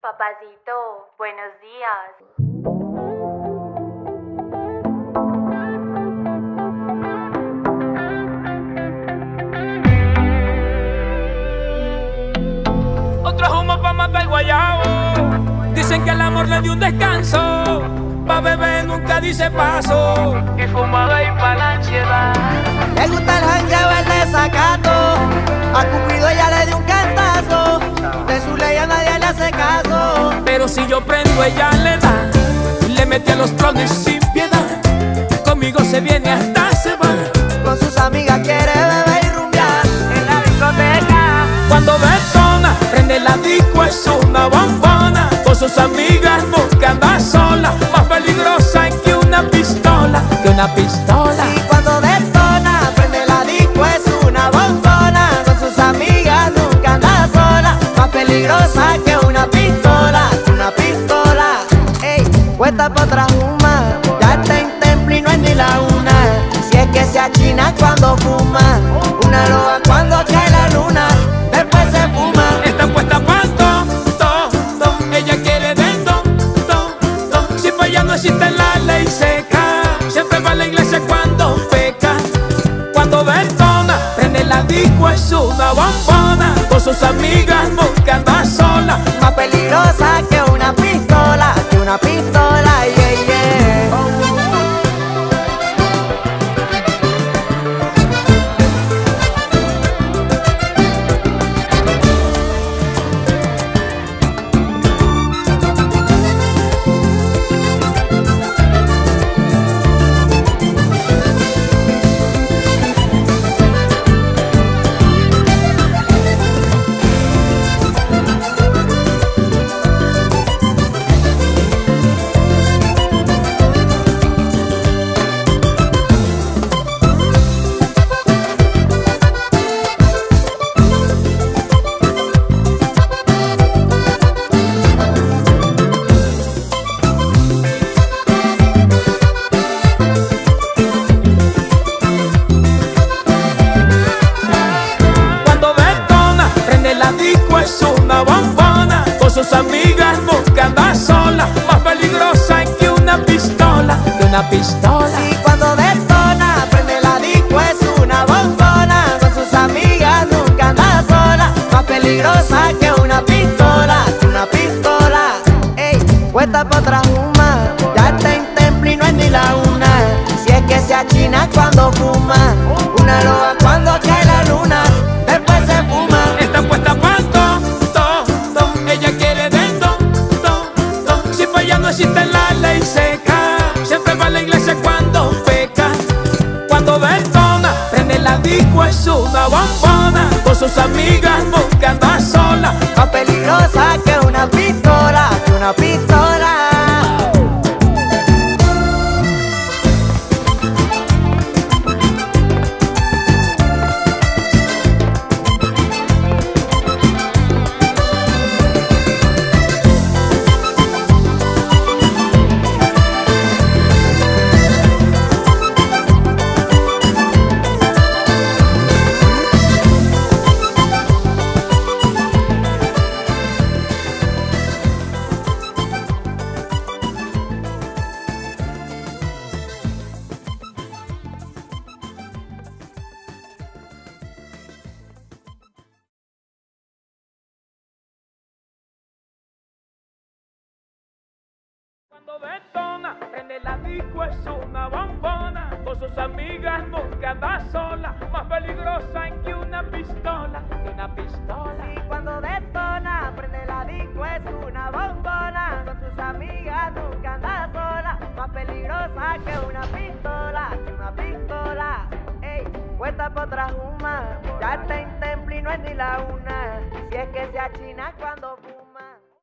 Papacito, buenos días. Otro humo pa' matar el guayabo. Dicen que el amor le dio un descanso. Pa' beber nunca dice paso. Y fumada y pa' la ansiedad. Le gusta el jangueo, el desacato. Si yo prendo, ella le da. Le mete a los trones sin piedad. Conmigo se viene hasta se va. Con sus amigas quiere beber y rumbear. En la discoteca. Cuando detona, prende la disco, es una bombona. Con sus amigas nunca anda sola. Más peligrosa que una pistola. Que una pistola. Cuando fuma. Una loba cuando cae la luna. Después se fuma. Está puesta pa' todo, todo, todo. Ella quiere de todo, todo, todo. Si para ella no existe la ley seca, siempre va a la iglesia cuando peca. Cuando detona, prende la disco, es una bombona. Con sus amigas nunca anda sola. Más peligrosa sus amigas nunca anda sola. Más peligrosa que una pistola. Que una pistola. Y cuando detona, prende la disco, es una bombona. Con sus amigas nunca anda sola. Más peligrosa que una pistola, que una pistola. Ey, puesta es una bombona. Con sus amigas nunca anda sola. Más peligrosa que una Cuando detona, prende la disco, es una bombona. Con sus amigas nunca anda sola. Más peligrosa que una pistola. Que una pistola. Y cuando detona, prende la disco, es una bombona. Con sus amigas nunca anda sola. Más peligrosa que una pistola, que una pistola. Ey, puesta pa' otra juma. Ya está en templo y no es ni la una. Si es que se achina cuando fuma.